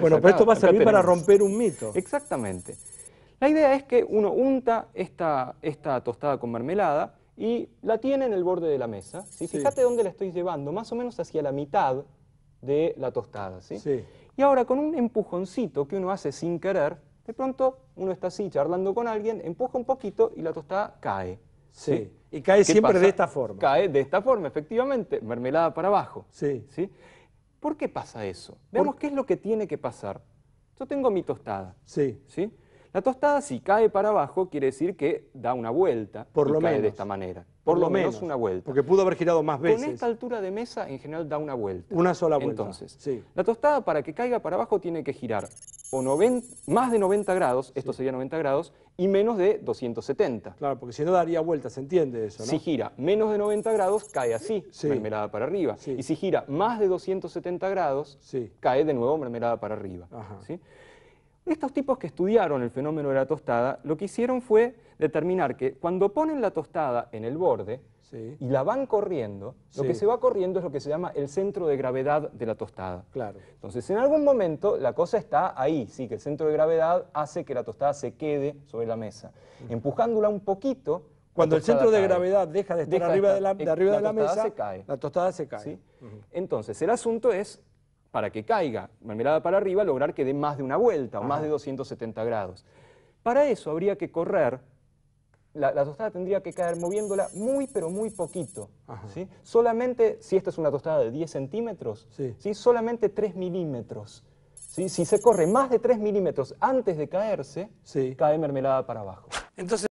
Bueno, acá- pero esto va a servir para romper un mito. Exactamente. La idea es que uno unta esta, esta tostada con mermelada y la tiene en el borde de la mesa. ¿sí? Sí. Fíjate dónde la estoy llevando, más o menos hacia la mitad de la tostada. ¿sí? Sí. Y ahora con un empujoncito que uno hace sin querer, de pronto uno está así charlando con alguien, empuja un poquito y la tostada cae. Sí. Y cae ¿Qué siempre pasa? de esta forma. Cae de esta forma, efectivamente, mermelada para abajo. Sí. ¿sí? ¿Por qué pasa eso? Veamos qué es lo que tiene que pasar. Yo tengo mi tostada. Sí. ¿sí? La tostada, si cae para abajo, quiere decir que da una vuelta. Por y lo cae de menos. esta manera. Por, lo menos, una vuelta. Porque pudo haber girado más Con veces. esta altura de mesa, en general, da una vuelta. Una sola vuelta. Entonces, Sí. la tostada, para que caiga para abajo, tiene que girar o 90 más de 90 grados, esto sería 90 grados, y menos de 270. Claro, porque si no daría vuelta, se entiende eso, ¿no? Si gira menos de 90 grados, cae así, Sí. mermelada para arriba. Sí. Y si gira más de 270 grados, cae de nuevo mermelada para arriba. Ajá. ¿sí? Estos tipos que estudiaron el fenómeno de la tostada, lo que hicieron fue determinar que cuando ponen la tostada en el borde Sí. y la van corriendo, lo que se va corriendo es lo que se llama el centro de gravedad de la tostada. Claro. Entonces, en algún momento la cosa está ahí, sí, que el centro de gravedad hace que la tostada se quede sobre la mesa. Empujándola un poquito. Cuando el centro de cae. gravedad deja de estar Deja de arriba, de estar- la, de arriba la de la tostada mesa, se cae. la tostada se cae. ¿sí? Entonces, el asunto es, para que caiga mermelada para arriba, lograr que dé más de una vuelta o más de 270 grados. Para eso habría que correr, la, la tostada tendría que caer moviéndola muy, pero muy poquito. ¿sí? Solamente, si esta es una tostada de 10 centímetros, Sí. solamente 3 milímetros. ¿sí? Si se corre más de 3 milímetros antes de caerse, Sí. cae mermelada para abajo. Entonces,